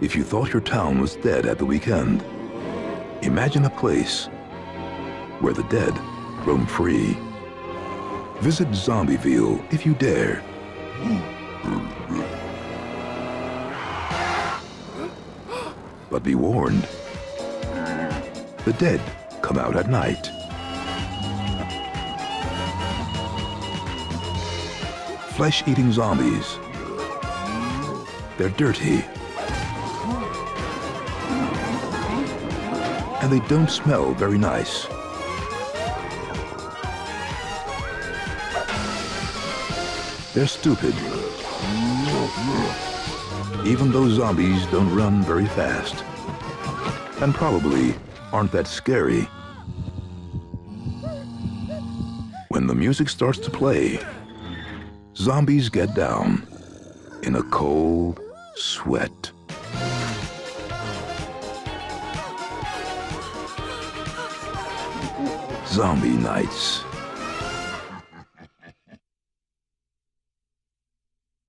If you thought your town was dead at the weekend, imagine a place where the dead roam free. Visit Zombieville if you dare. But be warned, the dead come out at night. Flesh-eating zombies. They're dirty. And they don't smell very nice. They're stupid. Even though zombies don't run very fast. And probably aren't that scary. When the music starts to play, zombies get down in a cold sweat. Zombie Nights.